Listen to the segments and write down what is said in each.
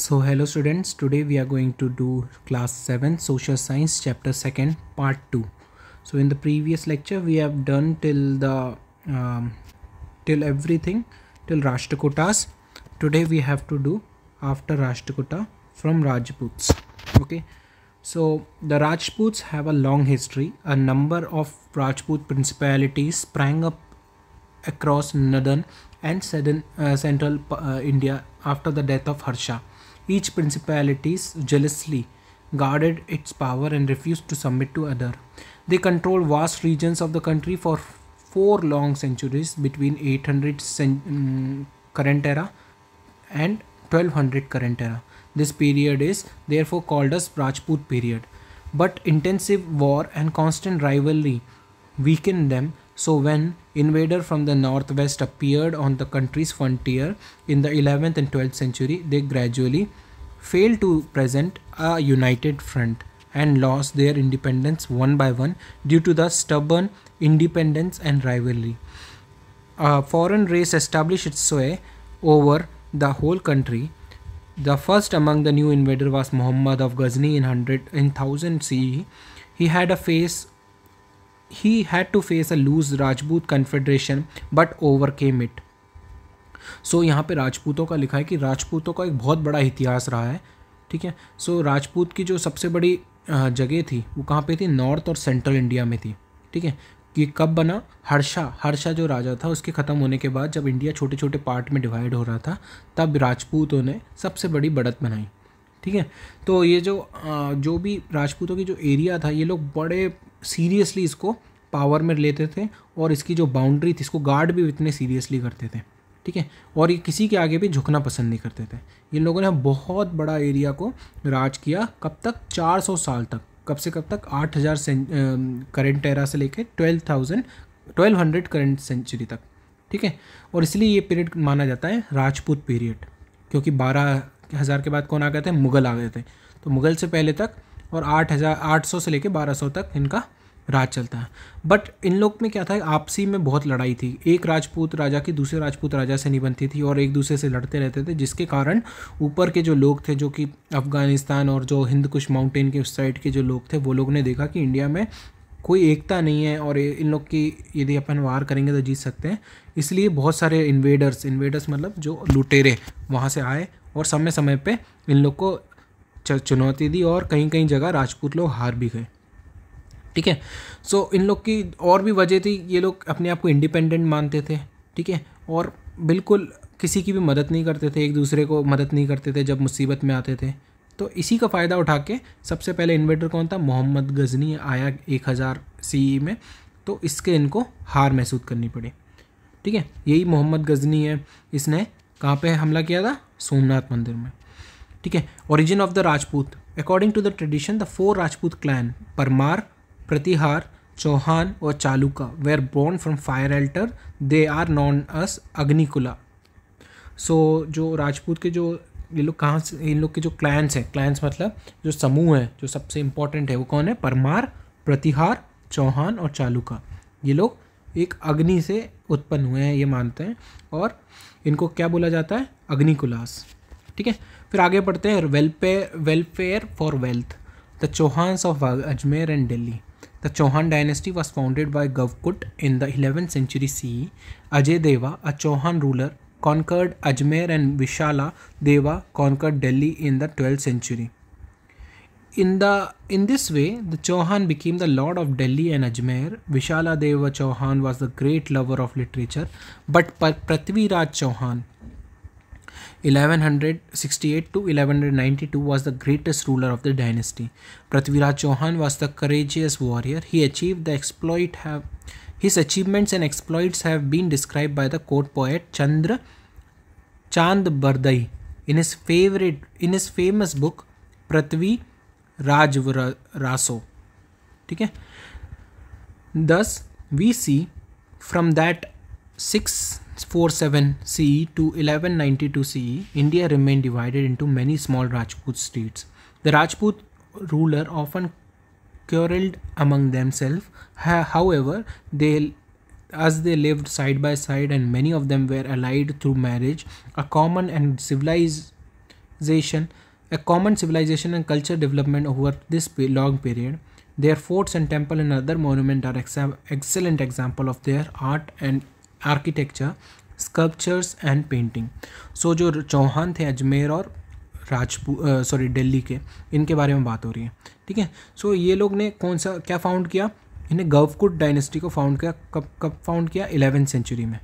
So hello students, today we are going to do class 7 social science chapter 2nd part 2. So in the previous lecture we have done till the um, till everything till Rashtrakutas. Today we have to do after Rashtrakuta from Rajputs. Okay. So the Rajputs have a long history. A number of Rajput principalities sprang up across northern and southern uh, central uh, India after the death of Harsha. Each principalities jealously guarded its power and refused to submit to other. They controlled vast regions of the country for four long centuries between 800 cent- um, current era and 1200 current era. This period is therefore called as Rajput period. But intensive war and constant rivalry weakened them so when invader from the northwest appeared on the country's frontier in the 11th and 12th century, they gradually failed to present a united front and lost their independence one by one due to the stubborn independence and rivalry. A foreign race established its sway over the whole country. The first among the new invader was Muhammad of Ghazni in 100 in 1000 CE. He had a face he had to face a loose Rajput confederation but overcame it. So so, यहाँ पे राजपूतों का लिखा है कि राजपूतों का एक बहुत बड़ा इतिहास रहा है ठीक है? सो so, राजपूत की जो सबसे बड़ी जगह थी वो कहाँ पे थी? नॉर्थ और सेंट्रल इंडिया में थी ठीक है? कि कब बना? हर्षा हर्षा जो राजा था उसके ख़त्म होने के बाद जब इंडिया छोटे छोटे पार्ट में डिवाइड हो रहा था तब राजपूतों ने सबसे बड़ी बढ़त बनाई ठीक है? तो ये जो जो भी राजपूतों की जो एरिया था ये लोग बड़े सीरियसली इसको पावर में लेते थे और इसकी जो बाउंड्री थी, इसको गार्ड भी इतने सीरियसली करते थे, ठीक है? और ये किसी के आगे भी झुकना पसंद नहीं करते थे। इन लोगों ने बहुत बड़ा एरिया को राज किया, कब तक? 400 साल तक। कब से कब तक? 8000 हज़ार करेंट एरा से लेके 12000 1200 करेंट सेंचुरी तक, ठीक है? और इसलिए ये पीरियड माना जाता है राजपूत पीरियड, क्योंकि बारह हज़ार के बाद कौन आ गए थे? मुग़ल आ गए थे। तो मुग़ल से पहले तक और आठ हज़ार, आठ सौ से लेकर बारह सौ तक इनका राज चलता है। बट इन लोग में क्या था, आपसी में बहुत लड़ाई थी। एक राजपूत राजा की दूसरे राजपूत राजा से नहीं बनती थी और एक दूसरे से लड़ते रहते थे, जिसके कारण ऊपर के जो लोग थे, जो कि अफ़गानिस्तान और जो हिंद कुश माउंटेन के उस साइड के जो लोग थे, वो लोग ने देखा कि इंडिया में कोई एकता नहीं है और इन लोग की यदि अपन वार करेंगे तो जीत सकते हैं। इसलिए बहुत सारे इन्वेडर्स इन्वेडर्स मतलब जो लुटेरे वहाँ से आए और समय समय पे इन लोग को चुनौती दी और कहीं कहीं जगह राजपूत लोग हार भी गए। ठीक है? सो इन लोग की और भी वजह थी, ये लोग अपने आप को इंडिपेंडेंट मानते थे, ठीक है? और बिल्कुल किसी की भी मदद नहीं करते थे, एक दूसरे को मदद नहीं करते थे जब मुसीबत में आते थे। तो इसी का फ़ायदा उठा के सबसे पहले इन्वेटर कौन था? मोहम्मद गजनी आया एक हज़ार सी में तो इसके इनको हार महसूस करनी पड़ी। ठीक है? यही मोहम्मद गजनी है, इसने कहाँ पे हमला किया था? सोमनाथ मंदिर में। ठीक है? Origin of the Rajput according to the tradition the four Rajput clan Parmar Pratihar Chauhan और Chalukya were born from fire altar they are known as Agnikula so जो राजपूत के जो, ये लोग कहाँ से, इन लोग के जो क्लैंस हैं क्लैंस मतलब जो समूह है, जो सबसे इम्पोर्टेंट है, वो कौन है? परमार प्रतिहार चौहान और चालुका ये लोग एक अग्नि से उत्पन्न हुए हैं, ये मानते हैं। और इनको क्या बोला जाता है? अग्निकुलास ठीक है? फिर आगे पढ़ते हैं welfare welfare for wealth the Chauhans of Ajmer and Delhi the Chauhan dynasty was founded by गवकुट in the eleventh century C Ajay Deva a Chauhan ruler conquered Ajmer and Vishala Deva conquered Delhi in the twelfth century in the in this way the Chauhan became the lord of Delhi and Ajmer Vishala Deva Chauhan was the great lover of literature but Prithviraj Chauhan 1168 to 1192 was the greatest ruler of the dynasty. Prithviraj Chauhan was the courageous warrior. He achieved the exploit have his achievements and exploits have been described by the court poet Chandra Chand Bardai in his favorite in his famous book Prithvi Raj Raso. Okay. Thus, we see from that six 47 CE to 1192 CE, India remained divided into many small Rajput states. The Rajput ruler often quarreled among themselves. However, they as they lived side by side and many of them were allied through marriage, a common and civilization, a common civilization and culture development over this long period. Their forts and temple and other monuments are exa- excellent example of their art and architecture, sculptures and painting so जो चौहान थे अजमेर और राजपू sorry Delhi के इनके बारे में बात हो रही है। ठीक है? सो ये लोग ने कौन सा क्या फाउंड किया? इन्हें गवकुट डायनेस्टी को फाउंड किया कब कब फाउंड किया? इलेवेंथ सेंचुरी में।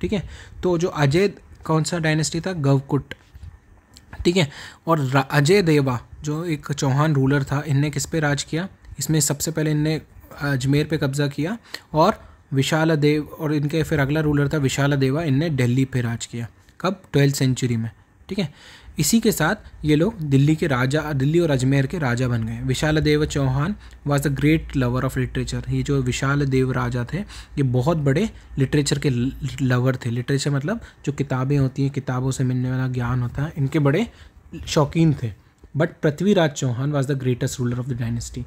ठीक है? तो जो अजय कौन सा डायनेस्टी था? गवकुट। ठीक है? और अजय देवा जो एक चौहान रूलर था इनने किस पे राज किया? इसमें सबसे पहले इनने अजमेर पे कब्जा किया और विशाला देव और इनके फिर अगला रूलर था विशाला देवा इनने दिल्ली पे राज किया। कब? ट्वेल्थ सेंचुरी में। ठीक है? इसी के साथ ये लोग दिल्ली के राजा, दिल्ली और अजमेर के राजा बन गए। Vishal Dev Chauhan was the great lover of literature ये जो विशाल देव राजा थे, ये बहुत बड़े लिटरेचर के लवर थे। लिटरेचर मतलब जो किताबें होती हैं, किताबों से मिलने वाला ज्ञान होता है, इनके बड़े शौकीन थे। But Prithviraj Chauhan was the greatest ruler of the dynasty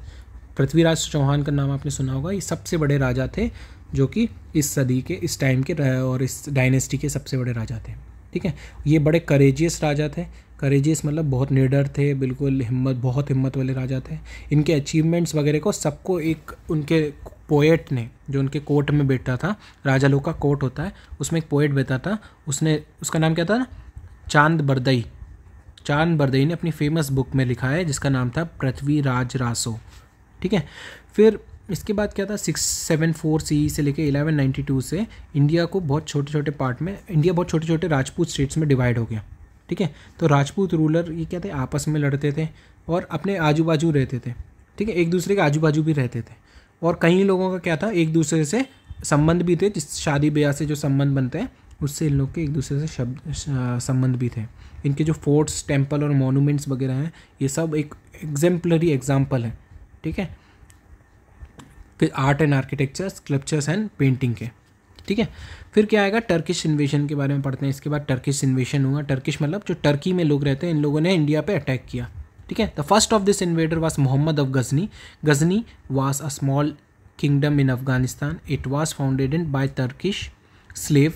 Prithviraj Chauhan का नाम आपने सुना होगा, ये सबसे बड़े राजा थे जो कि इस सदी के, इस टाइम के और इस डायनेस्टी के सबसे बड़े राजा थे। ठीक है? ये बड़े करेजियस राजा थे। करेजियस मतलब बहुत निडर थे, बिल्कुल हिम्मत, बहुत हिम्मत वाले राजा थे। इनके अचीवमेंट्स वगैरह को सबको एक उनके पोएट ने, जो उनके कोर्ट में बैठा था, राजा लोग का कोर्ट होता है, उसमें एक पोएट बैठा था। उसने, उसका नाम क्या था? ना चाँद बरदई। चाँद बरदई ने अपनी फ़ेमस बुक में लिखा है, जिसका नाम था पृथ्वी राज रासो। ठीक है? फिर इसके बाद क्या था? सिक्स सेवन फोर सी से लेके इलेवन नाइन्टी टू से इंडिया को बहुत छोटे छोटे पार्ट में इंडिया बहुत छोटे छोटे राजपूत स्टेट्स में डिवाइड हो गया। ठीक है? तो राजपूत रूलर ये क्या थे? आपस में लड़ते थे और अपने आजू बाजू रहते थे। ठीक है? एक दूसरे के आजू बाजू भी रहते थे। और कई लोगों का क्या था? एक दूसरे से संबंध भी थे, जिस शादी ब्याह से जो संबंध बनते हैं, उससे इन लोग के एक दूसरे से शब्द संबंध भी थे। इनके जो फोर्ट्स टेंपल और मोनूमेंट्स वगैरह हैं, ये सब एक एग्जाम्पलरी एग्ज़ाम्पल है। ठीक है? फिर art and architecture sculptures and painting के। ठीक है? फिर क्या आएगा? टर्किश इन्वेशन के बारे में पढ़ते हैं। इसके बाद टर्किश इन्वेशन हुआ। टर्किश मतलब जो टर्की में लोग रहते हैं, इन लोगों ने इंडिया पे अटैक किया। ठीक है? The first of this invader was Mohammad of Ghazni Ghazni was a small kingdom in Afghanistan it was founded in by Turkish slave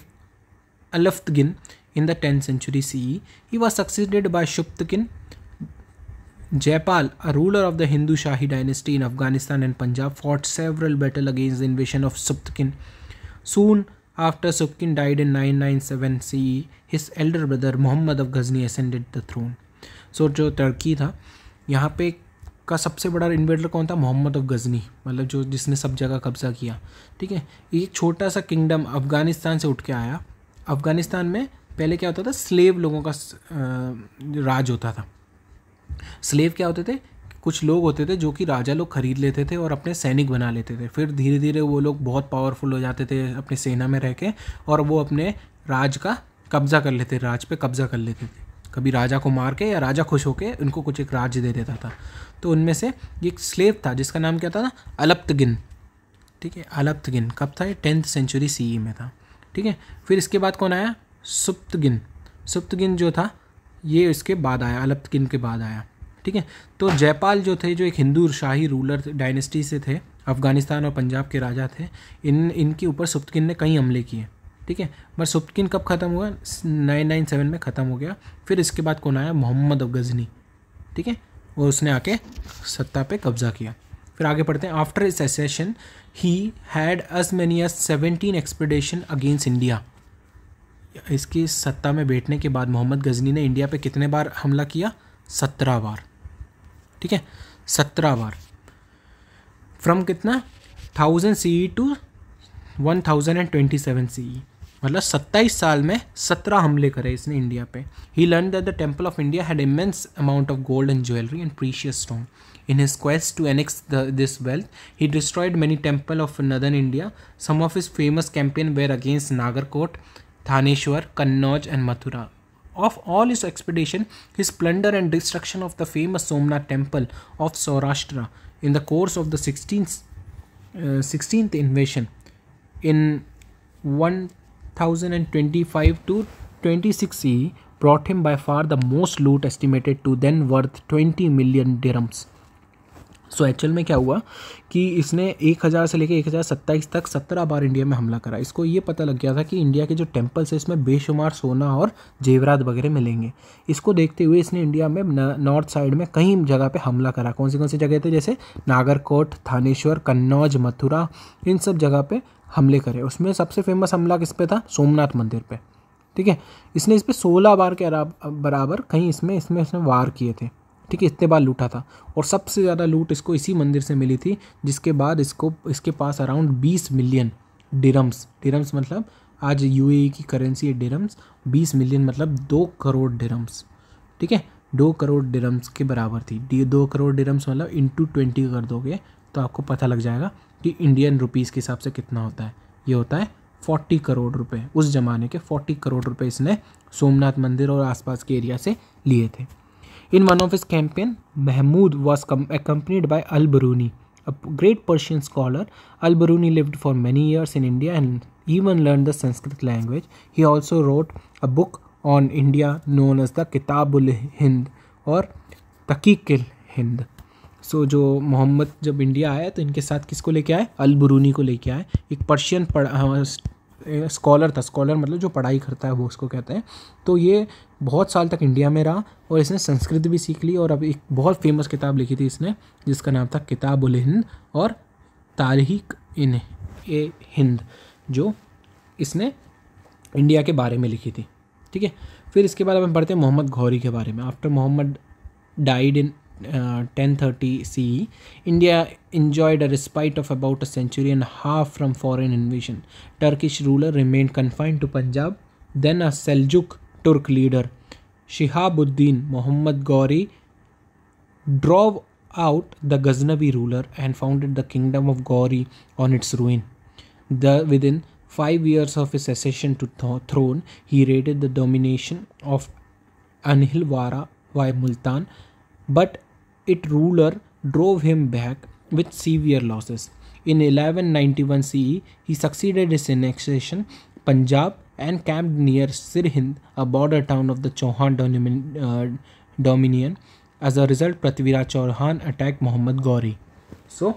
Alptigin in the 10th century CE. He was succeeded by Shuptkin Jaipal, a ruler of the Hindu Shahi dynasty in Afghanistan and Punjab, fought several battles against the invasion of Suptkin. Soon after Suptkin died in 997 CE, his elder brother Muhammad of Ghazni ascended the throne. So जो Turkey था यहाँ पे का सबसे बड़ा invader कौन था Mohammad of Ghazni मतलब जो जिसने सब जगह कब्जा किया ठीक है एक छोटा सा किंगडम अफ़गानिस्तान से उठ के आया अफ़गानिस्तान में पहले क्या होता था स्लेव लोगों का राज होता था स्लेव क्या होते थे? कुछ लोग होते थे जो कि राजा लोग खरीद लेते थे और अपने सैनिक बना लेते थे। फिर धीरे धीरे वो लोग बहुत पावरफुल हो जाते थे अपने सेना में रह के और वो अपने राज का कब्जा कर लेते, राज पे कब्जा कर लेते थे। कभी राजा को मार के या राजा खुश होके उनको कुछ एक राज्य दे देता था। तो उनमें से एक स्लेव था, जिसका नाम क्या था ना? अलप्तगिन। ठीक है, अलप्तगिन। कब था ये? टेंथ सेंचुरी सीई में था। ठीक है, फिर इसके बाद कौन आया? सुप्तगिन। सुप्तगिन जो था ये इसके बाद आया अलप्तगिन के बाद आया, ठीक है? तो जयपाल जो थे, जो एक हिंदू शाही रूलर डायनेस्टी से थे, अफ़गानिस्तान और पंजाब के राजा थे, इन, इनके ऊपर सुप्तगिन ने कई हमले किए, ठीक है? पर सुप्तकिन कब ख़त्म हुआ? नाइन नाइन सेवन में ख़त्म हो गया, फिर इसके बाद कौन आया? मोहम्मद अफ गजनी ठीक है? और उसने आके सत्ता पे कब्जा किया। फिर आगे पढ़ते हैं। After his accession he had as many as seventeen expedition against India इसकी सत्ता में बैठने के बाद मोहम्मद गजनी ने इंडिया पे कितने बार हमला किया? सत्रह बार। ठीक है? सत्रह बार। फ्रॉम कितना? Thousand C to one thousand and twenty seven C मतलब सत्ताईस साल में सत्रह हमले करे इसने इंडिया पे। He learn that the temple of India had immense amount of gold and jewellery and precious stone In his quest to annex the, this wealth, he destroyed many temples of northern India. Some of his famous campaigns were against Nagarkot, Thaneshwar, Kannauj, and Mathura. Of all his expedition, his plunder and destruction of the famous Somnath temple of Saurashtra in the course of the 16th, uh, 16th invasion in 1025 to 26 CE brought him by far the most loot estimated to then worth 20 million dirhams. So actual में क्या हुआ कि इसने एक हज़ार से लेकर एक हज़ार सत्ताईस तक सत्रह बार इंडिया में हमला करा। इसको ये पता लग गया था कि इंडिया के जो टेम्पल्स हैं, इसमें बेशुमार सोना और जेवरात वगैरह मिलेंगे। इसको देखते हुए इसने इंडिया में नॉर्थ साइड में कई जगह पे हमला करा। कौन सी कौन सी जगह थे? जैसे नागरकोट, थानेश्वर, कन्नौज, मथुरा, इन सब जगह पर हमले करे। उसमें सबसे फ़ेमस हमला किस पे था? सोमनाथ मंदिर पर ठीक है? इसने इस पर सोलह बार के बराबर कहीं इसमें इसमें इसने वार किए थे। ठीक है, इतने बार लूटा था। और सबसे ज़्यादा लूट इसको इसी मंदिर से मिली थी, जिसके बाद इसको, इसके पास अराउंड बीस मिलियन डिरम्स डिरम्स मतलब आज यू e की करेंसी है डिरम्स बीस मिलियन मतलब दो करोड़ डिरम्स ठीक है? दो करोड़ डिरम्स के बराबर थी। डी दो करोड़ डिरम्स मतलब इंटू ट्वेंटी कर दोगे तो आपको पता लग जाएगा कि इंडियन रुपीज़ के हिसाब से कितना होता है। ये होता है फोर्टी करोड़ रुपए। उस ज़माने के फोर्टी करोड़ रुपए इसने सोमनाथ मंदिर और आसपास के एरिया से लिए थे। In one of his campaign Mahmud was accompanied by Alberuni a great Persian scholar Alberuni lived for many years in India and even learn the Sanskrit language he also wrote a book on India known as the Kitabul Hind और तकीकिल हिंद सो so, जो मोहम्मद जब India आया तो इनके साथ किसको लेके आए? अलबरूनी को लेके आए। एक पर्शियन पढ़ा स्कॉलर था स्कॉलर मतलब जो पढ़ाई करता है वो उसको कहते हैं। तो ये बहुत साल तक इंडिया में रहा और इसने संस्कृत भी सीख ली और अब एक बहुत फ़ेमस किताब लिखी थी इसने, जिसका नाम था किताब उल हिंद और तारीख इन, ए हिंद, जो इसने इंडिया के बारे में लिखी थी। ठीक है? फिर इसके बाद हम पढ़ते हैं मोहम्मद गौरी के बारे में। After Mohammad died in Uh, 1030 CE, India enjoyed a respite of about a century and a half from foreign invasion. Turkish ruler remained confined to Punjab. Then a Seljuk Turk leader, Shihabuddin Muhammad Ghori, drove out the Ghaznavi ruler and founded the kingdom of Ghori on its ruin. The, within five years of his accession to th- throne, he raided the domination of Anhilwara by Multan, but it ruler drove him back with severe losses in eleven ninety one C E he succeeded his annexation Punjab and camp near Sirhind a border town of the Chauhan dominion as a result Prithviraj Chauhan attack Mohammad Ghori so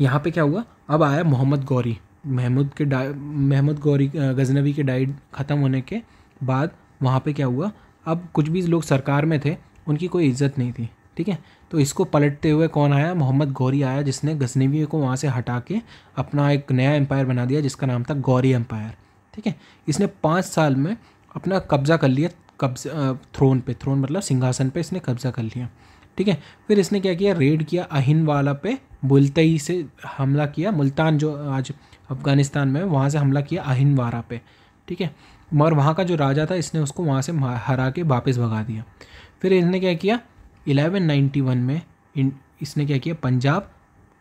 यहाँ पर क्या हुआ? अब आया मोहम्मद गौरी महमूद के महमूद गौरी गजनवी के died ख़त्म होने के बाद वहाँ पर क्या हुआ? अब कुछ भी लोग सरकार में थे, उनकी कोई इज़्ज़त नहीं थी। ठीक है? तो इसको पलटते हुए कौन आया? मोहम्मद गौरी आया, जिसने गजनवी को वहाँ से हटा के अपना एक नया एम्पायर बना दिया, जिसका नाम था गौरी एम्पायर ठीक है? इसने पाँच साल में अपना कब्ज़ा कर लिया, कब्जा थ्रोन पे थ्रोन मतलब सिंहासन पे इसने कब्ज़ा कर लिया। ठीक है? फिर इसने क्या किया? रेड किया अहिन वाला पे बुलतई से हमला किया, मुल्तान जो आज अफ़गानिस्तान में वहाँ से हमला किया अहिन वारा पे। ठीक है? मगर वहाँ का जो राजा था, इसने उसको वहाँ से हरा के वापस भगा दिया। फिर इसने क्या किया? 1191 में इसने क्या किया? पंजाब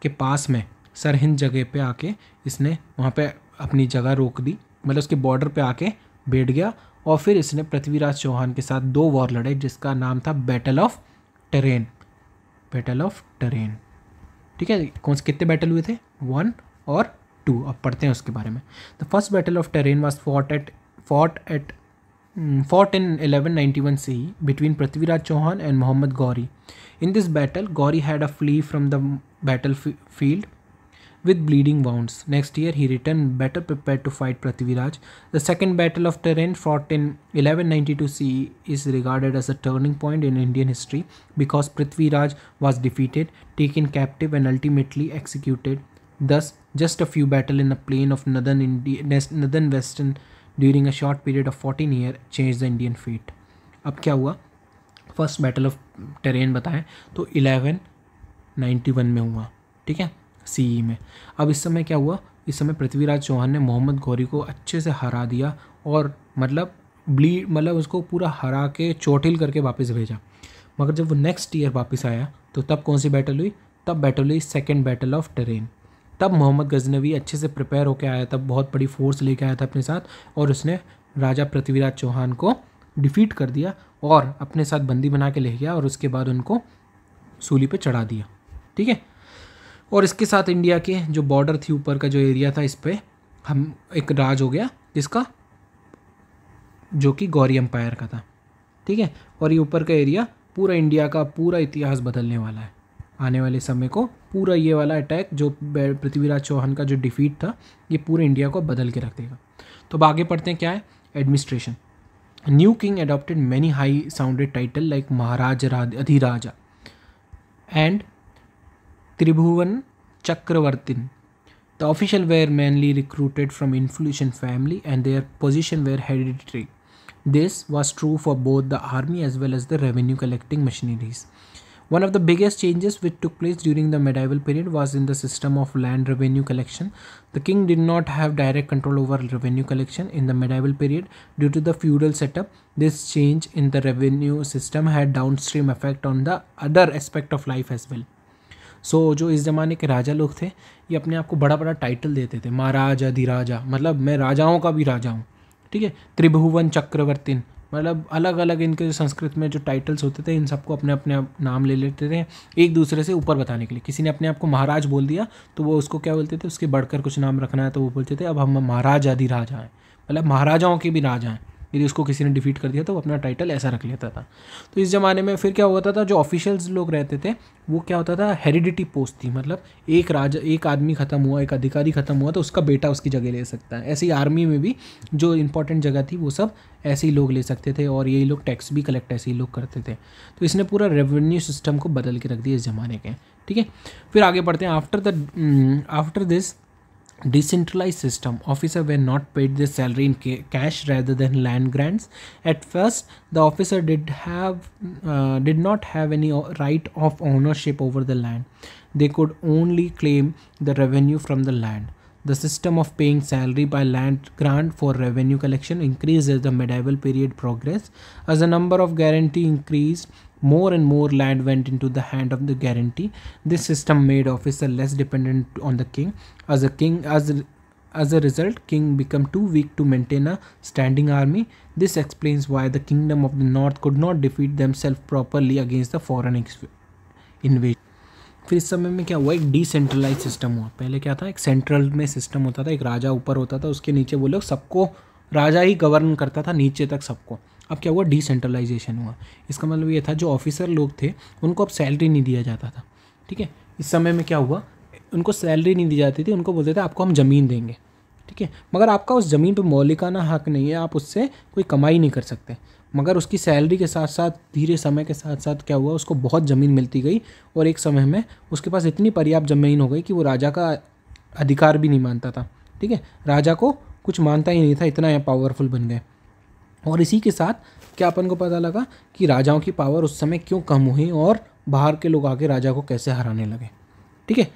के पास में, सरहिंद जगह पे आके इसने वहाँ पे अपनी जगह रोक दी। मतलब उसके बॉर्डर पे आके बैठ गया और फिर इसने पृथ्वीराज चौहान के साथ दो वॉर लड़े जिसका नाम था battle of Tarain battle of Tarain ठीक है, कौन से, कितने बैटल हुए थे? वन और टू अब पढ़ते हैं उसके बारे में। The first battle of Tarain was fought at fought at Hmm, fought in 1191 CE between Prithviraj Chauhan and Muhammad Gauri. In this battle, Gauri had a flee from the battlefield with bleeding wounds. Next year, he returned better prepared to fight Prithviraj. The second battle of Terrain, fought in 1192 CE, is regarded as a turning point in Indian history because Prithviraj was defeated, taken captive, and ultimately executed. Thus, just a few battles in the plain of northern, India, northern western during a short period of fourteen year change the Indian feet अब क्या हुआ? First battle of terrain बताएँ तो eleven ninety one में हुआ, ठीक है? सी ई में। अब इस समय क्या हुआ? इस समय पृथ्वीराज चौहान ने मोहम्मद गौरी को अच्छे से हरा दिया और मतलब ब्ली मतलब उसको पूरा हरा के चोटिल करके वापस भेजा। मगर जब वो नेक्स्ट ईयर वापस आया तो तब कौन सी बैटल हुई? तब बैटल हुई सेकेंड बैटल ऑफ़ टेरेन तब मोहम्मद गजनवी अच्छे से प्रिपेयर होकर आया था, बहुत बड़ी फोर्स लेके आया था अपने साथ और उसने राजा पृथ्वीराज चौहान को डिफीट कर दिया और अपने साथ बंदी बना के ले गया और उसके बाद उनको सूली पे चढ़ा दिया, ठीक है? और इसके साथ इंडिया के जो बॉर्डर थी ऊपर का जो एरिया था, इस पर हम एक राज हो गया जिसका जो कि गौरी एम्पायर का था, ठीक है? और ये ऊपर का एरिया पूरा इंडिया का पूरा इतिहास बदलने वाला है। आने वाले समय को पूरा ये वाला अटैक जो पृथ्वीराज चौहान का जो डिफीट था, ये पूरे इंडिया को बदल के रख देगा। तो अब आगे पढ़ते हैं क्या है? Administration new king adopted many high sounded title like Maharaj Adhiraja and Tribhuvan Chakravartin the official were mainly recruited from influential family and their position were hereditary this was true for both the army as well as the revenue collecting machineries One of the biggest changes which took place during the medieval period was in the system of land revenue collection. The king did not have direct control over revenue collection in the medieval period due to the feudal setup. This change in the revenue system had downstream effect on the other aspect of life as well. So so, जो इस ज़माने के राजा लोग थे ये अपने आप को बड़ा बड़ा टाइटल देते थे महाराज अधिराजा मतलब मैं राजाओं का भी राजा हूँ ठीक है त्रिभुवन चक्रवर्तिन मतलब अलग अलग इनके संस्कृत में जो टाइटल्स होते थे, इन सबको अपने अपने नाम ले लेते थे, एक दूसरे से ऊपर बताने के लिए। किसी ने अपने आप को महाराज बोल दिया तो वो उसको क्या बोलते थे? उसके बढ़कर कुछ नाम रखना है तो वो बोलते थे, अब हम महाराज आदि राजा हैं। मतलब महाराजाओं के भी राजा हैं। यदि उसको किसी ने डिफीट कर दिया तो वो अपना टाइटल ऐसा रख लेता था। तो इस ज़माने में फिर क्या होता था जो ऑफिशियल्स लोग रहते थे, वो क्या होता था हेरिडिटी पोस्ट थी मतलब एक राजा, एक आदमी ख़त्म हुआ, एक अधिकारी ख़त्म हुआ तो उसका बेटा उसकी जगह ले सकता है। ऐसे ही आर्मी में भी जो इंपॉर्टेंट जगह थी, वो सब ऐसे ही लोग ले सकते थे और यही लोग टैक्स भी कलेक्ट ऐसे ही लोग करते थे। तो इसने पूरा रेवेन्यू सिस्टम को बदल के रख दिया इस ज़माने के, ठीक है? फिर आगे बढ़ते हैं। After the after this decentralized system. Officer were not paid their salary in ca- cash rather than land grants. At first the officer did have uh, did not have any right of ownership over the land. They could only claim the revenue from the land. The system of paying salary by land grant for revenue collection increased as the medieval period progressed as the number of guarantee increased more and more land went into the hand of the guarantee. This system made officer less dependent on the king. As a king, as a, as a result, king became too weak to maintain a standing army. This explains why the kingdom of the north could not defeat themselves properly against the foreign invasion. फिर इस समय में क्या हुआ एक decentralise system हुआ पहले क्या था एक सेंट्रल में सिस्टम होता था एक राजा ऊपर होता था उसके नीचे वो लोग सबको राजा ही गवर्न करता था नीचे तक सबको अब क्या हुआ? डिसेंट्रलाइजेशन हुआ। इसका मतलब ये था, जो ऑफिसर लोग थे, उनको अब सैलरी नहीं दिया जाता था। ठीक है? इस समय में क्या हुआ? उनको सैलरी नहीं दी जाती थी, उनको बोलते थे, आपको हम ज़मीन देंगे। ठीक है? मगर आपका उस ज़मीन पर मौलिकाना हक नहीं है, आप उससे कोई कमाई नहीं कर सकते। मगर उसकी सैलरी के साथ साथ धीरे समय के साथ साथ क्या हुआ? उसको बहुत ज़मीन मिलती गई और एक समय में उसके पास इतनी पर्याप्त ज़मीन हो गई कि वो राजा का अधिकार भी नहीं मानता था। ठीक है? राजा को कुछ मानता ही नहीं था, इतना पावरफुल बन गए। और इसी के साथ क्या अपन को पता लगा कि राजाओं की पावर उस समय क्यों कम हुई और बाहर के लोग आके राजा को कैसे हराने लगे? ठीक है,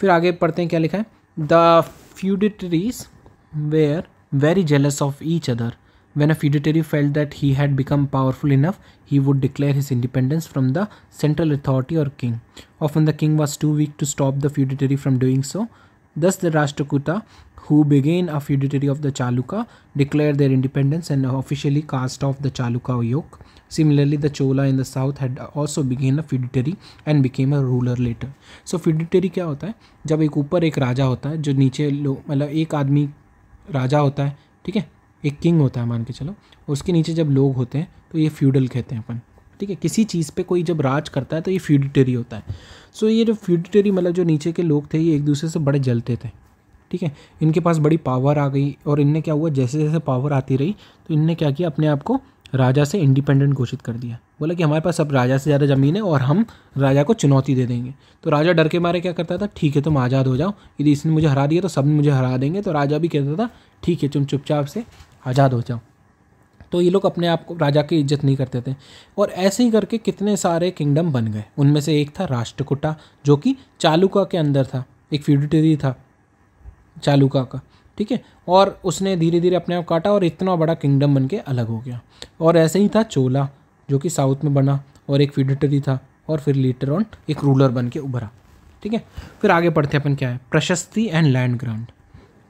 फिर आगे पढ़ते हैं क्या लिखा है? The feudatories were very jealous of each other when a feudatory felt that he had become powerful enough he would declare his independence from the central authority और king often the king was too weak to stop the feudatory from doing so thus the Rashtrakuta who began a feudatory of the Chaluka, declared their independence and officially cast off the Chaluka yoke. Similarly, the Chola in the south had also began a feudatory and became a ruler later. So feudatory क्या होता है जब एक ऊपर एक राजा होता है जो नीचे मतलब एक आदमी राजा होता है ठीक है एक किंग होता है मान के चलो उसके नीचे जब लोग होते हैं तो ये फ्यूडल कहते हैं अपन ठीक है किसी चीज़ पे कोई जब राज करता है तो ये फ्यूडिटरी होता है सो so, ये जो फ्यूडिटरी मतलब जो नीचे के लोग थे ये एक दूसरे से बड़े जलते थे ठीक है? इनके पास बड़ी पावर आ गई और इनने क्या हुआ? जैसे जैसे पावर आती रही तो इनने क्या किया? अपने आप को राजा से इंडिपेंडेंट घोषित कर दिया। बोला कि हमारे पास अब राजा से ज़्यादा ज़मीन है और हम राजा को चुनौती दे देंगे। तो राजा डर के मारे क्या करता था? ठीक है, तुम आज़ाद हो जाओ। यदि इसने मुझे हरा दिया तो सब मुझे हरा देंगे। तो राजा भी कहता था, ठीक है, तुम चुपचाप से आज़ाद हो जाओ। तो ये लोग अपने आप को राजा की इज़्ज़त नहीं करते थे। और ऐसे ही करके कितने सारे किंगडम बन गए। उनमें से एक था राष्ट्रकुटा, जो कि चालुका के अंदर था। एक फ्यूडिटरी था। चालुका का ठीक है? और उसने धीरे धीरे अपने आप काटा और इतना बड़ा किंगडम बन के अलग हो गया। और ऐसे ही था चोला, जो कि साउथ में बना और एक फिडिटरी था और फिर लीटर ऑन एक रूलर बन के उभरा। ठीक है? फिर आगे पढ़ते अपन क्या है? प्रशस्ति एंड लैंड ग्रांट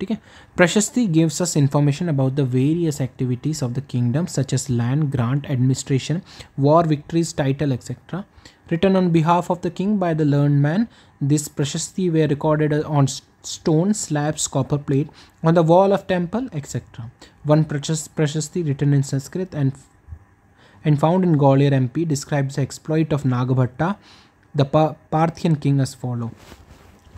ठीक है? Prashasti gives us information about the various activities of the kingdom such as land grant administration war victories title etcetera written on behalf of the king by the learned man. This prashasti were recorded on stone, slabs, copper plate, on the wall of temple, etc. One prashasti written in Sanskrit and and found in Gwalior MP describes the exploit of Nagabhatta, the Parthian king as follows.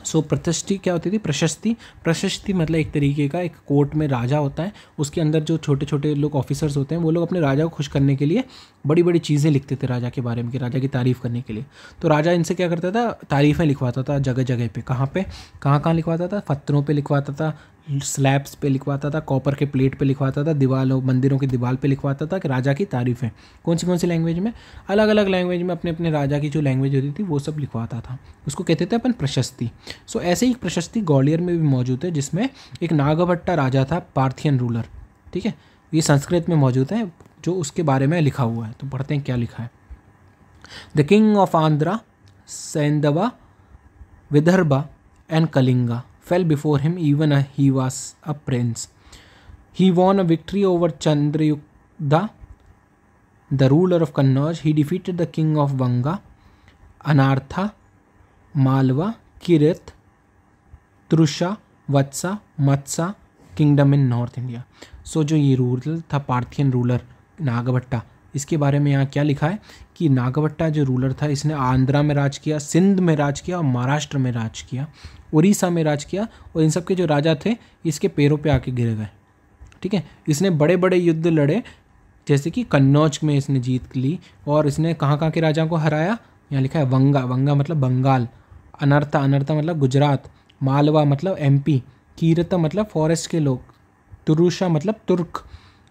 So प्रतिष्ठि क्या होती थी? प्रशस्ति प्रशस्ति मतलब एक तरीके का एक कोर्ट में राजा होता है। उसके अंदर जो छोटे छोटे लोग ऑफिसर्स होते हैं, वो लोग अपने राजा को खुश करने के लिए बड़ी बड़ी चीज़ें लिखते थे राजा के बारे में, कि राजा की तारीफ़ करने के लिए। तो राजा इनसे क्या करता था? तारीफ़ें लिखवाता था जगह जगह पर कहाँ पर कहाँ कहाँ लिखवाता था? पत्थरों पर लिखवाता था। स्लैब्स पे लिखवाता था कॉपर के प्लेट पे लिखवाता था दीवारों मंदिरों की दीवार पे लिखवाता था कि राजा की तारीफ़ें कौन सी कौन सी लैंग्वेज में? अलग अलग लैंग्वेज में अपने अपने राजा की जो लैंग्वेज होती थी, वो सब लिखवाता था। उसको कहते थे अपन प्रशस्ति। सो ऐसे ही प्रशस्ति ग्वालियर में भी मौजूद है, जिसमें एक नागभट्टा राजा था, पार्थियन रूलर ठीक है? ये संस्कृत में मौजूद है, जो उसके बारे में लिखा हुआ है। तो पढ़ते हैं क्या लिखा है। The king of Andhra Saindava Vidarbha and Kalinga fell before him even as he was a prince. He won a victory over Chandrayukta, the ruler of Kannauj. He defeated the king of Vanga, Anartha, Malwa, Kirit, Trusha, Vatsa, Matsa, kingdom in north India so जो ये rural था Parthian ruler Nagabhatta इसके बारे में यहाँ क्या लिखा है कि नागभट्टा जो रूलर था, इसने आंध्रा में राज किया, सिंध में राज किया और महाराष्ट्र में राज किया, उड़ीसा में राज किया और इन सब के जो राजा थे, इसके पैरों पे आके गिर गए। ठीक है? इसने बड़े बड़े युद्ध लड़े, जैसे कि कन्नौज में इसने जीत ली और इसने कहाँ कहाँ के राजाओं को हराया? यहाँ लिखा है वंगा वंगा मतलब बंगाल अनर्था अनर्था मतलब गुजरात, मालवा मतलब एमपी, कीरता मतलब फॉरेस्ट के लोग, तुरुषा मतलब तुर्क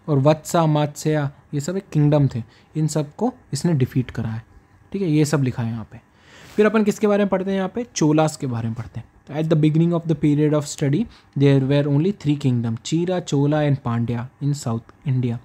और वत्सा, मात्स्या, ये सब एक किंगडम थे। इन सबको इसने डिफीट करा है। ठीक है, ये सब लिखा है यहाँ पे। फिर अपन किसके बारे में पढ़ते हैं यहाँ पे? चोलास के बारे में पढ़ते हैं। At the beginning of the period of study there were only three kingdom Chera, Chola and Pandya in South India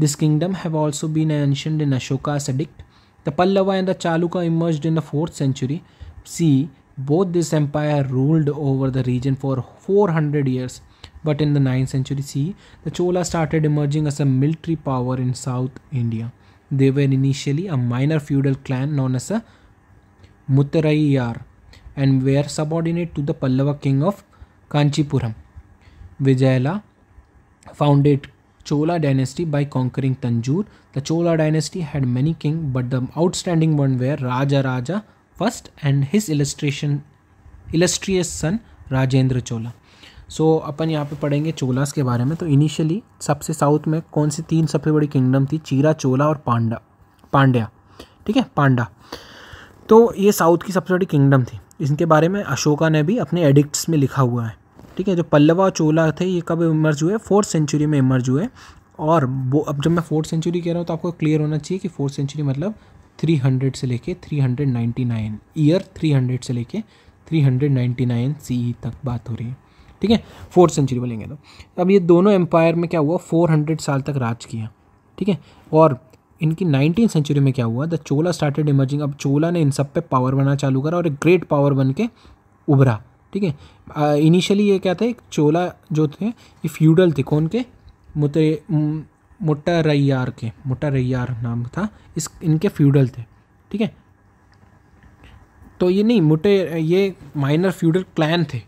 this kingdom have also been mentioned in Ashoka edict the Pallava and the Chalukya emerge in the fourth century C both this empire ruled over the region for four hundred years But in the 9th century CE, the Chola started emerging as a military power in South India. They were initially a minor feudal clan known as a Muttaraiyar and were subordinate to the Pallava king of Kanchipuram. Vijayala founded Chola dynasty by conquering Tanjore. The Chola dynasty had many kings, but the outstanding one were Raja Raja I and his illustration illustrious son Rajendra Chola. So so, अपन यहाँ पे पढ़ेंगे चोलास के बारे में। तो initially सबसे south में कौन सी तीन सबसे बड़ी किंगडम थी? चीरा चोला और पांडा पांड्या। ठीक है? पांडा। तो ये साउथ की सबसे बड़ी किंगडम थी। इनके बारे में अशोका ने भी अपने एडिक्ट्स में लिखा हुआ है। ठीक है? जो पल्लवा और चोला थे ये कब इमर्ज हुए? फोर्थ सेंचुरी में इमर्ज हुए। और वो अब जब मैं फोर्थ सेंचुरी कह रहा हूँ तो आपको क्लियर होना चाहिए कि फोर्थ सेंचुरी मतलब 300 से लेके 399 ईयर 300 से लेके 399 सीई तक बात हो रही है। ठीक है? फोर्थ सेंचुरी बोलेंगे तो। अब ये दोनों एम्पायर में क्या हुआ? 400 साल तक राज किया ठीक है? और इनकी नाइनटीन सेंचुरी में क्या हुआ? द चोला स्टार्टेड इमर्जिंग अब चोला ने इन सब पे पावर बनना चालू करा और एक ग्रेट पावर बन के उभरा। ठीक है? इनिशियली ये क्या थे? चोला जो थे, ये फ्यूडल थे। कौन के? मुते मुट्टा रैयार के। मुट्टा रैयार नाम था। इस, इनके फ्यूडल थे। ठीक है? तो ये नहीं, मुटे, ये माइनर फ्यूडल क्लैन थे।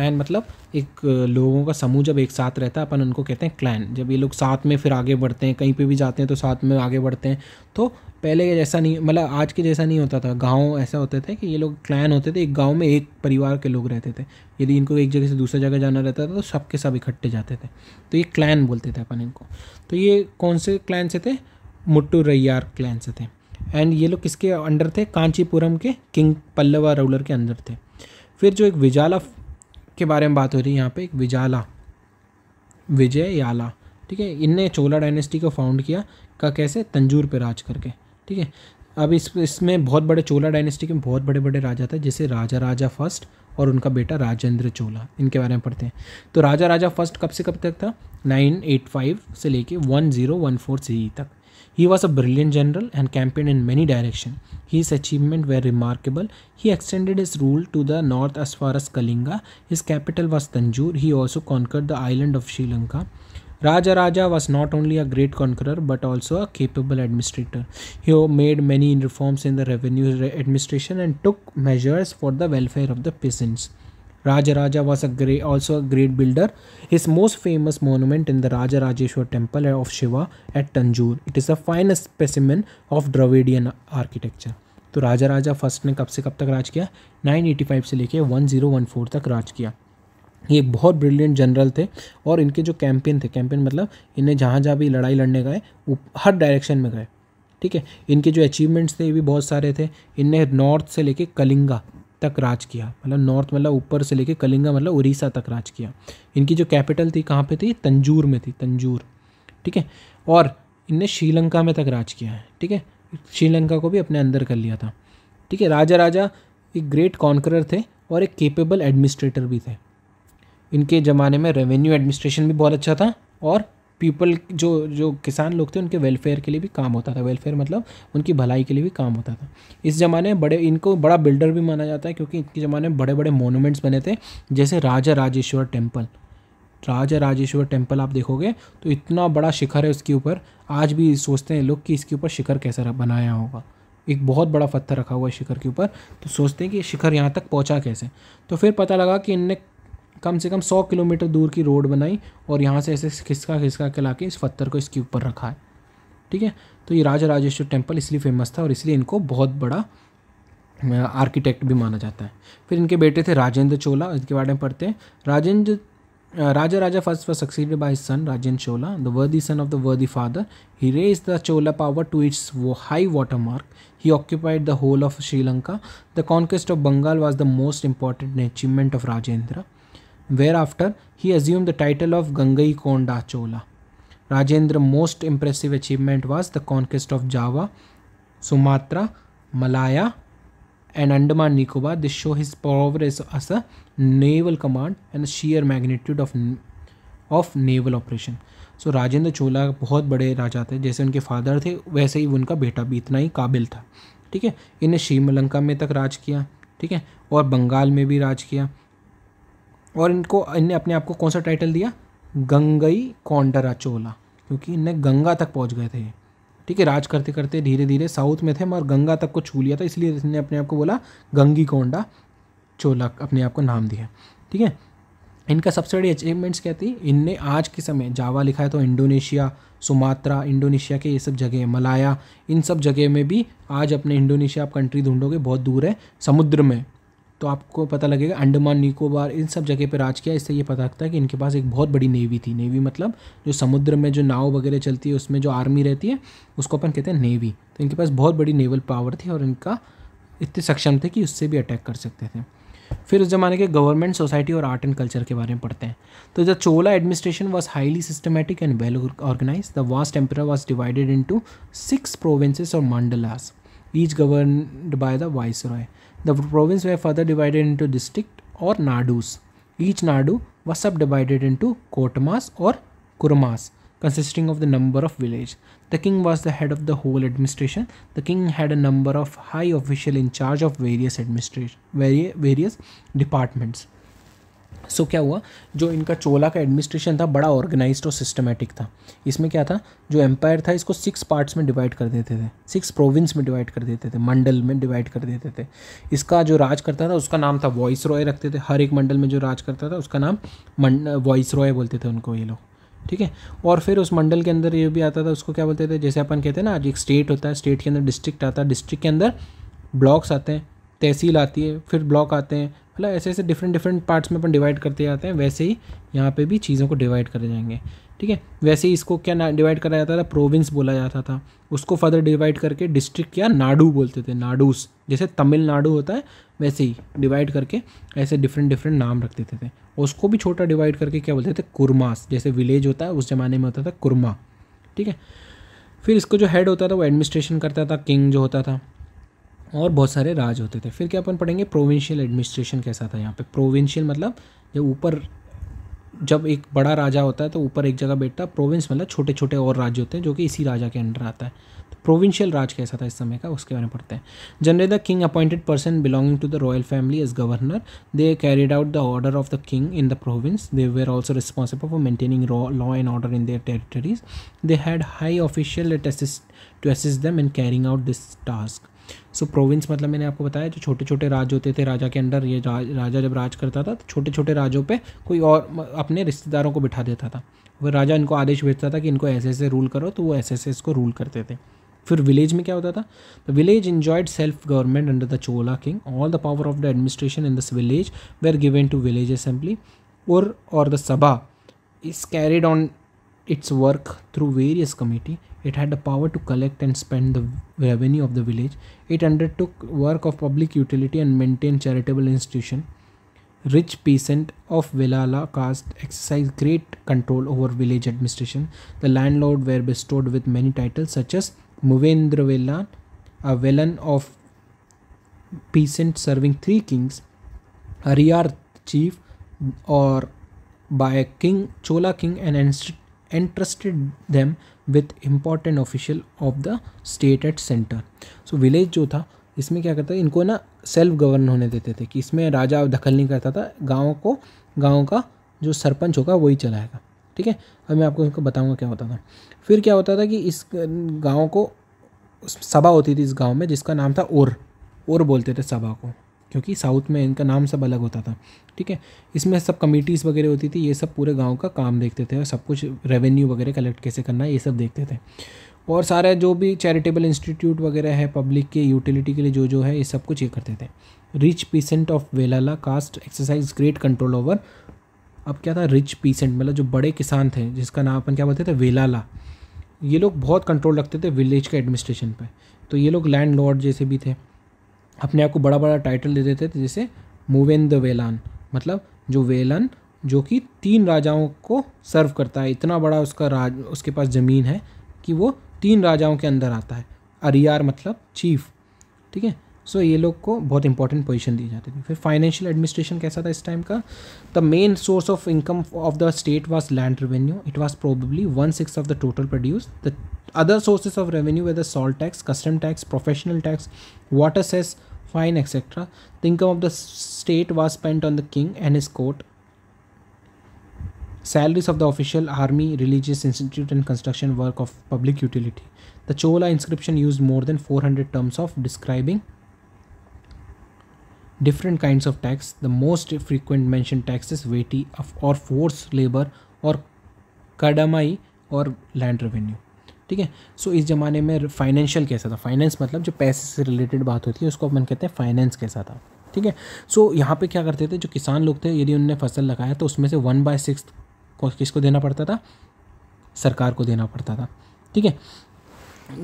क्लैन मतलब एक लोगों का समूह जब एक साथ रहता है, अपन उनको कहते हैं क्लैन जब ये लोग साथ में फिर आगे बढ़ते हैं, कहीं पे भी जाते हैं तो साथ में आगे बढ़ते हैं तो पहले जैसा नहीं मतलब आज के जैसा नहीं होता था। गाँव ऐसा होते थे कि ये लोग क्लैन होते थे, एक गाँव में एक परिवार के लोग रहते थे। यदि इनको एक जगह से दूसरी जगह जाना रहता था तो सब के सब इकट्ठे जाते थे। तो ये क्लैन बोलते थे अपन इनको। तो ये कौन से क्लैन से थे? मुट्टू रैयार क्लैन से थे। एंड ये लोग किसके अंडर थे? कांचीपुरम के किंग पल्लवा रूलर के अंदर थे। फिर जो एक विजाला के बारे में बात हो रही है, यहाँ पे एक विजाला विजय याला ठीक है? इनने चोला डायनेस्टी को फाउंड किया, का कैसे? तंजूर पे राज करके, ठीक है? अब इस, इसमें बहुत बड़े चोला डायनेस्टी के बहुत बड़े बड़े राजा थे, जैसे राजा राजा फ़र्स्ट और उनका बेटा राजेंद्र चोला, इनके बारे में पढ़ते हैं। तो राजा राजा फ़र्स्ट कब से कब तक था? नाइन एट फाइव से लेके वन ज़ीरो वन फोर तक। He was a brilliant general and campaigned in many directions. His achievements were remarkable. He extended his rule to the north as far as Kalinga. His capital was Tanjore. He also conquered the island of Sri Lanka. Raja Raja was not only a great conqueror but also a capable administrator. He made many reforms in the revenue administration and took measures for the welfare of the peasants. Rajaraja was a great, also a great builder. His most famous monument in the Rajarajeshwar temple of Shiva at Tanjore. It is the finest specimen of Dravidian architecture. तो राजा Raja first ने कब से कब तक राज किया 985 से लेके 1014 तक राज किया ये बहुत ब्रिलियंट जनरल थे और इनके जो कैंपेन थे कैंपेन मतलब इन्हें जहाँ जहाँ भी लड़ाई लड़ने गए हर डायरेक्शन में गए ठीक है इनके जो अचीवमेंट्स थे ये भी बहुत सारे थे इनने नॉर्थ से लेके कलिंगा तक राज किया। मतलब नॉर्थ मतलब ऊपर से लेके कलिंगा मतलब उड़ीसा तक राज किया। इनकी जो कैपिटल थी, कहाँ पे थी? तंजूर में थी, तंजूर। ठीक है? और इनने श्रीलंका में तक राज किया है। ठीक है? श्रीलंका को भी अपने अंदर कर लिया था। ठीक है? राजा राजा एक ग्रेट कॉन्करर थे और एक केपेबल एडमिनिस्ट्रेटर भी थे। इनके ज़माने में रेवेन्यू एडमिनिस्ट्रेशन भी बहुत अच्छा था और पीपल जो जो किसान लोग थे, उनके वेलफेयर के लिए भी काम होता था। वेलफेयर मतलब उनकी भलाई के लिए भी काम होता था। इस ज़माने बड़े, इनको बड़ा बिल्डर भी माना जाता है, क्योंकि इनके ज़माने में बड़े बड़े मोनूमेंट्स बने थे, जैसे राजा राजेश्वर टेंपल राजा राजेश्वर टेंपल आप देखोगे तो इतना बड़ा शिखर है उसके ऊपर। आज भी सोचते हैं लोग कि इसके ऊपर शिखर कैसा बनाया होगा। एक बहुत बड़ा पत्थर रखा हुआ है शिखर के ऊपर। तो सोचते हैं कि शिखर यहाँ तक पहुँचा कैसे? तो फिर पता लगा कि इनने कम से कम सौ किलोमीटर दूर की रोड बनाई और यहाँ से ऐसे खिसका खिसका के लाके इस पत्थर को इसके ऊपर रखा है। ठीक है? तो ये राजा राजेश्वर टेंपल इसलिए फ़ेमस था और इसलिए इनको बहुत बड़ा आर्किटेक्ट भी माना जाता है। फिर इनके बेटे थे राजेंद्र चोला, इसके बारे में पढ़ते हैं। Rajendra Raja Raja first first succeeded by son Rajendra Chola the worthy son of the worthy father he raise the Chola power to its वो high water mark he occupied the whole of Sri Lanka the conquest of Bengal was the most important achievement of Rajendra where after he assume the title of Gangai Konda Chola Rajendra most impressive achievement was the conquest of Java Sumatra Malaya and Andaman Nicobar this show his power is as a naval command and sheer magnitude of of naval operation so Rajendra Chola बहुत बड़े राजा थे। जैसे उनके father थे, वैसे ही उनका बेटा भी इतना ही काबिल था। ठीक है? इन्हें श्रीमलंका में तक राज किया। ठीक है? और बंगाल में भी राज किया। और इनको, इनने अपने आप को कौन सा टाइटल दिया? गंगई कौंडरा चोला क्योंकि इनने गंगा तक पहुँच गए थे। ठीक है, राज करते करते धीरे धीरे साउथ में थे, मगर गंगा तक को छू लिया था, इसलिए इसने अपने आप को बोला गंगी कोंडा चोला अपने आप को नाम दिया। ठीक है, इनका सबसे बड़ी अचीवमेंट्स क्या थी? इनने आज के समय, जावा लिखा है तो इंडोनेशिया, सुमात्रा, इंडोनेशिया के ये सब जगह, मलाया, इन सब जगह में भी आज अपने इंडोनेशिया आप कंट्री ढूंढोगे, बहुत दूर है, समुद्र में। तो आपको पता लगेगा, अंडमान, निकोबार, इन सब जगह पर राज किया। इससे ये पता लगता है कि इनके पास एक बहुत बड़ी नेवी थी। नेवी मतलब जो समुद्र में जो नाव वगैरह चलती है, उसमें जो आर्मी रहती है, उसको अपन कहते हैं नेवी। तो इनके पास बहुत बड़ी नेवल पावर थी और इनका इतने सक्षम थे कि उससे भी अटैक कर सकते थे। फिर उस ज़माने के गवर्नमेंट, सोसाइटी और आर्ट एंड कल्चर के बारे में पढ़ते हैं। तो the Chola administration was highly systematic and well organise the vast empire was divided into six provinces और mandalas each governed by the viceroy The province were further divided into district or nadus. Each nadu was subdivided into kotmas or kurmas, consisting of the number of village. The king was the head of the whole administration. The king had a number of high official in charge of various administration, various departments. So क्या हुआ? जो इनका चोला का administration था, बड़ा organised और systematic था। इसमें क्या था? जो एम्पायर था, इसको सिक्स पार्ट्स में डिवाइड कर देते थे। सिक्स प्रोविंस में डिवाइड कर देते थे। मंडल में डिवाइड कर देते थे। इसका जो राज करता था, उसका नाम था वॉइस रॉय रखते थे। हर एक मंडल में जो राज करता था, उसका नाम वॉइस रॉय बोलते थे उनको ये लोग। ठीक है? और फिर उस मंडल के अंदर ये भी आता था, उसको क्या बोलते थे? जैसे अपन कहते हैं ना, आज एक स्टेट होता है स्टेट के अंदर डिस्ट्रिक्ट आता है। डिस्ट्रिक्ट के अंदर ब्लॉक्स आते हैं। तहसील आती है, फिर ब्लॉक आते हैं। मतलब ऐसे ऐसे डिफरेंट डिफरेंट पार्ट्स में अपन डिवाइड करते जाते हैं, वैसे ही यहाँ पे भी चीज़ों को डिवाइड करे जाएँगे। ठीक है? वैसे ही इसको क्या डिवाइड करा जाता था? प्रोविंस बोला जाता था। उसको फर्दर डिवाइड करके डिस्ट्रिक्ट या नाडू बोलते थे, नाडूस। जैसे तमिलनाडु होता है, वैसे ही डिवाइड करके ऐसे डिफरेंट डिफरेंट नाम रख देते थे। उसको भी छोटा डिवाइड करके क्या बोलते थे? कुरमास। जैसे विलेज होता है, उस ज़माने में होता था कुरमा। ठीक है? फिर इसको जो हेड होता था, वो एडमिनिस्ट्रेशन करता था किंग जो होता था। और बहुत सारे राज होते थे। फिर क्या अपन पढ़ेंगे? प्रोविंशियल एडमिनिस्ट्रेशन कैसा था यहाँ पे। प्रोविंशियल मतलब जब ऊपर, जब एक बड़ा राजा होता है तो ऊपर एक जगह बैठता है। प्रोविंस मतलब छोटे छोटे और राज्य होते हैं जो कि इसी राजा के अंडर आता है। तो प्रोविंशियल राज कैसा था इस समय का, उसके बारे में पढ़ते हैं। Generally the king appointed person belonging to the royal family as governor they carried out the order of the king in the province they were also responsible for maintaining law and order in their territories they had high official to assist them in carrying out this task so province मतलब मैंने आपको बताया, जो छोटे छोटे राज होते थे, राजा के अंडर ये राजा जब राज करता था तो छोटे छोटे राज्यों पे कोई और अपने रिश्तेदारों को बिठा देता था। वह राजा इनको आदेश भेजता था कि इनको ऐसे ऐसे रूल करो तो वो ऐसे ऐसे इसको रूल करते थे। फिर विलेज में क्या होता था? The village enjoyed self government under the Chola king all the power of the administration in this village were given to village assembly और और the sabha is carried on its work through various committee. It had the power to collect and spend the revenue of the village. It undertook work of public utility and maintained charitable institution. Rich peasant of Velala caste exercised great control over village administration. The landlord were bestowed with many titles such as Muvendra Velan, a Velan of peasant serving three kings, Ariyar chief, or by a king, Chola king, and entrusted them with important official of the state at center. So, village जो था, इसमें क्या करता है इनको ना self govern होने देते थे कि इसमें राजा दखल नहीं करता था। गाँव को, गाँव का जो सरपंच होगा, वही चलाएगा। ठीक है? अब मैं आपको इनको बताऊँगा क्या होता था। फिर क्या होता था कि इस गाँव को सभा होती थी इस गाँव में, जिसका नाम था ओर। ओर बोलते थे सभा को। क्योंकि साउथ में इनका नाम सब अलग होता था, ठीक है? इसमें सब कमिटीज़ वगैरह होती थी, ये सब पूरे गाँव का काम देखते थे और सब कुछ रेवेन्यू वगैरह कलेक्ट कैसे करना है, ये सब देखते थे। और सारे जो भी चैरिटेबल इंस्टीट्यूट वगैरह है पब्लिक के यूटिलिटी के लिए जो जो है, ये सब कुछ ये करते थे। Rich peasant of Vellala caste exercise great control over अब क्या था? रिच पीसेंट मतलब जो बड़े किसान थे, जिसका नाम अपन क्या बोलते थे? वेलाला ये लोग बहुत कंट्रोल रखते थे विलेज के एडमिनिस्ट्रेशन पे। तो ये लोग लैंड लॉर्ड जैसे भी थे अपने आप को बड़ा बड़ा टाइटल दे देते थे, जैसे मूवेन द वेलान मतलब जो वेलन जो कि तीन राजाओं को सर्व करता है। इतना बड़ा उसका राज, उसके पास ज़मीन है कि वो तीन राजाओं के अंदर आता है। अरियार मतलब चीफ ठीक है? सो ये लोग को बहुत इंपॉर्टेंट पोजीशन दी जाती थी। फिर फाइनेंशियल एडमिनिस्ट्रेशन कैसा था इस टाइम का? The main source of income of the state was land revenue it was probably one six of the total produce the other sources of revenue were salt tax custom tax professional tax water cess fine, etc. The income of the state was spent on the king and his court. Salaries of the official, army, religious institute, and construction work of public utility. The Chola inscription used more than 400 terms of describing different kinds of tax. The most frequent mentioned tax is Veti or forced labor or Kadamai or land revenue. ठीक है? सो इस ज़माने में financial कैसा था? Finance मतलब जो पैसे से रिलेटेड बात होती है, उसको अपन कहते हैं फाइनेंस कैसा था। ठीक है? सो यहाँ पे क्या करते थे? जो किसान लोग थे, यदि उनने फ़सल लगाया तो उसमें से वन बाय सिक्स को किसको देना पड़ता था? सरकार को देना पड़ता था। ठीक है?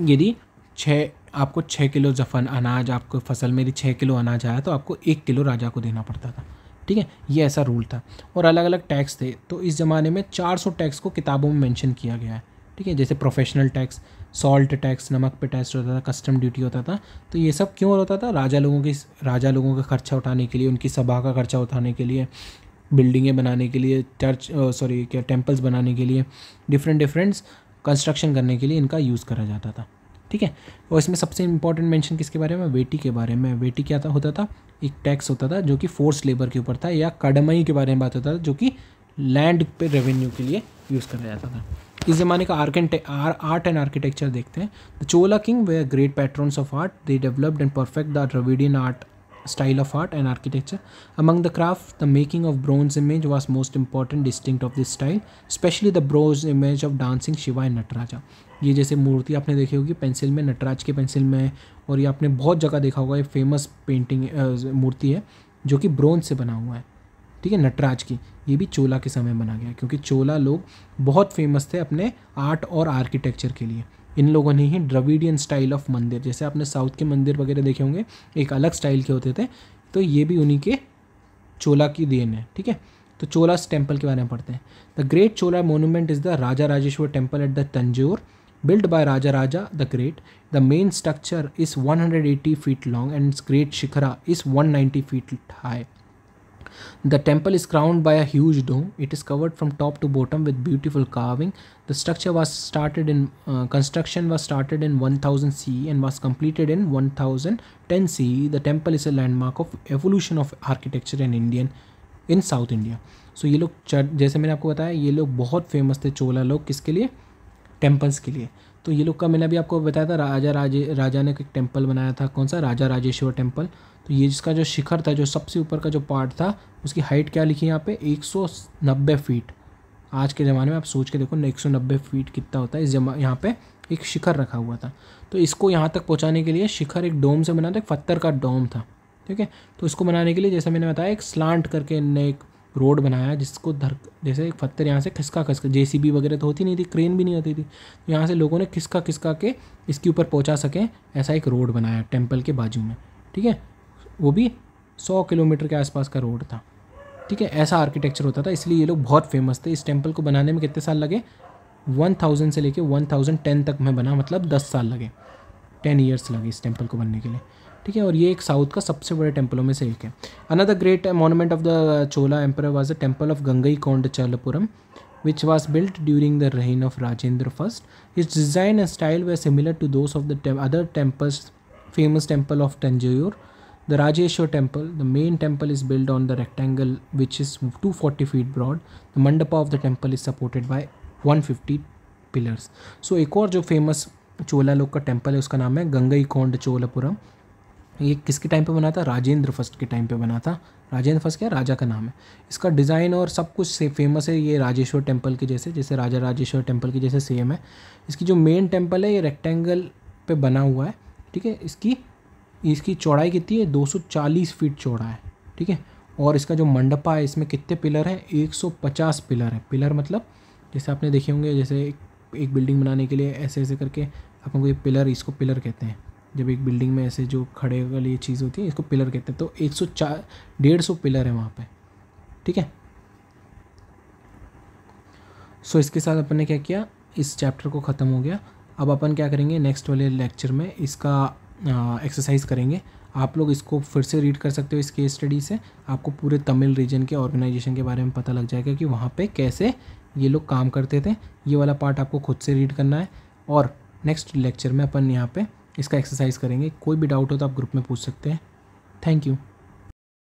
यदि छः आपको छः किलो जफन अनाज, आपको फ़सल में यदि छः किलो अनाज आया तो आपको एक किलो राजा को देना पड़ता था। ठीक है? ये ऐसा रूल था। और अलग अलग टैक्स थे। तो इस ज़माने में 400 टैक्स को किताबों में मेंशन किया गया है। ठीक है, जैसे प्रोफेशनल टैक्स सॉल्ट टैक्स नमक पे टैक्स होता था कस्टम ड्यूटी होता था तो ये सब क्यों होता था? राजा लोगों की, राजा लोगों का खर्चा उठाने के लिए, उनकी सभा का खर्चा उठाने के लिए बिल्डिंगें बनाने के लिए चर्च सॉरी क्या टेम्पल्स बनाने के लिए डिफरेंट डिफरेंट कंस्ट्रक्शन करने के लिए इनका यूज़ करा जाता था, ठीक है? और इसमें सबसे इंपॉर्टेंट मेंशन किसके बारे में? वेटी के बारे में। वेटी क्या था? होता था, एक टैक्स होता था, जो कि फोर्स लेबर के ऊपर था, या कड़मई के बारे में बात होता था, जो कि लैंड पे रेवेन्यू के लिए यूज़ करा जाता था। इस जमाने का आर्ट आर्ट एंड आर्किटेक्चर देखते हैं। The Chola king were great patron of art they developed and perfect the Dravidian art style of art and architecture among the craft the making of bronze image was most important distinct of this style specially the bronze image of dancing Shiva and Nataraja ये जैसे मूर्ति आपने देखी होगी pencil में नटराज के pencil में है, और ये आपने बहुत जगह देखा होगा, ये फ़ेमस पेंटिंग मूर्ति है, जो कि ब्रोन्स से बना हुआ है। ठीक है, नटराज की। ये भी चोला के समय बना गया, क्योंकि चोला लोग बहुत फ़ेमस थे अपने आर्ट और आर्किटेक्चर के लिए। इन लोगों ने ही ड्रविडियन स्टाइल ऑफ़ मंदिर, जैसे आपने साउथ के मंदिर वगैरह देखे होंगे, एक अलग स्टाइल के होते थे। तो ये भी उन्हीं के चोला की देन है, ठीक है? तो चोलास टेंपल के बारे में पढ़ते हैं। The great Chola monument is the Raja Rajeshwar temple at the Tanjore built by Raja Raja, the Great. The main structure is 180 feet long and its great shikhara is 190 feet high. The temple is crowned by a huge dome. It is covered from top to bottom with beautiful carving. The structure was started in uh, construction was started in 1000 CE and was completed in 1010 CE. The temple is a landmark of evolution of architecture in Indian in South India. So so, ये लोग जैसे मैंने आपको बताया ये लोग बहुत famous थे चोला लोग किसके लिए टेम्पल्स के लिए तो ये लोग का मैंने अभी आपको बताया था, राजा राजे, राजा ने एक टेंपल बनाया था, कौन सा? राजा राजेश्वर टेंपल तो ये जिसका जो शिखर था, जो सबसे ऊपर का जो पार्ट था, उसकी हाइट क्या लिखी है यहाँ पे? 190 फीट आज के ज़माने में आप सोच के देखो एक सौ नब्बे फीट कितना होता है। इस जमा, यहाँ पे एक शिखर रखा हुआ था। तो इसको यहाँ तक पहुँचाने के लिए शिखर एक डोम से बना था, एक पत्थर का डोम था। ठीक है? तो इसको बनाने के लिए जैसे मैंने बताया, एक स्लांट करके इनने एक रोड बनाया जिसको धर, जैसे एक पत्थर यहाँ से खिसका खिसका जे वगैरह तो होती नहीं थी, क्रेन भी नहीं होती थी तो यहाँ से लोगों ने खिसका खिसका के इसके ऊपर पहुँचा सकें, ऐसा एक रोड बनाया टेंपल के बाजू में, ठीक है? वो भी सौ किलोमीटर के आसपास का रोड था, ठीक है? ऐसा आर्किटेक्चर होता था, इसलिए ये लोग बहुत फ़ेमस थे, इस टेंपल को बनाने में कितने साल लगे? वन थाउज़ेंड से लेके वन थाउज़ेंड टेन तक में बना मतलब दस साल लगे, टेन ईयर्स लगे इस टेंपल को बनने के लिए। ठीक है, और ये एक साउथ का सबसे बड़े टेम्पलों में से एक है। Another great monument of the Chola empire was a temple of Gangai Konda Cholapuram which was built during the reign of Rajendra first its design and style were similar to those of the other temples famous temple of Tanjore the Rajeshwar temple the main temple is built on the rectangle which is two forty feet broad the mandapa of the temple is supported by one fifty pillars so एक और जो famous चोला लोग का temple है, उसका नाम है गंगई कोंड चोलापुरम ये किसके टाइम पे बना था? राजेंद्र फ़र्स्ट के टाइम पे बना था। राजेंद्र फ़र्स्ट क्या? राजा का नाम है। इसका डिज़ाइन और सब कुछ से फ़ेमस है ये राजेश्वर टेंपल के जैसे जैसे राजा राजेश्वर टेंपल के जैसे सेम है। इसकी जो मेन टेंपल है ये रेक्टेंगल पे बना हुआ है ठीक है? इसकी इसकी चौड़ाई कितनी है? 240 फीट चौड़ा है ठीक है? और इसका जो मंडपा है इसमें कितने पिलर हैं? 150 पिलर है। पिलर मतलब जैसे आपने देखे होंगे जैसे एक, एक बिल्डिंग बनाने के लिए ऐसे ऐसे करके अपन को ये पिलर इसको पिलर कहते हैं। जब एक बिल्डिंग में ऐसे जो खड़े वाली ये चीज़ होती है, इसको पिलर कहते हैं। तो एक सौ चार, डेढ़ सौ पिलर है वहाँ पे, ठीक है? सो इसके साथ अपन ने क्या किया? इस चैप्टर को ख़त्म हो गया। अब अपन क्या करेंगे? नेक्स्ट वाले लेक्चर में इसका एक्सरसाइज करेंगे। आप लोग इसको फिर से रीड कर सकते हो इस केस स्टडी से। आपको पूरे तमिल रीजन के ऑर्गेनाइजेशन के बारे में पता लग जाएगा कि वहाँ पे कैसे ये लोग काम करते थे। ये वाला पार्ट आपको खुद से रीड करना है। और नेक्स्ट लेक्चर में अपन यहाँ पे इसका एक्सरसाइज करेंगे। कोई भी डाउट हो तो आप ग्रुप में पूछ सकते हैं। Thank you